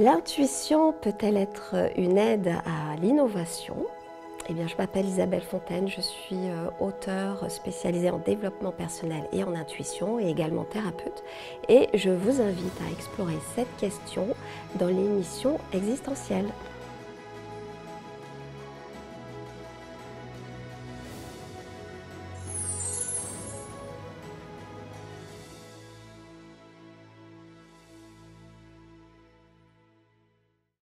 L'intuition peut-elle être une aide à l'innovation? Eh bien, je m'appelle Isabelle Fontaine, je suis euh, auteure spécialisée en développement personnel et en intuition et également thérapeute. Et je vous invite à explorer cette question dans l'émission existentielle.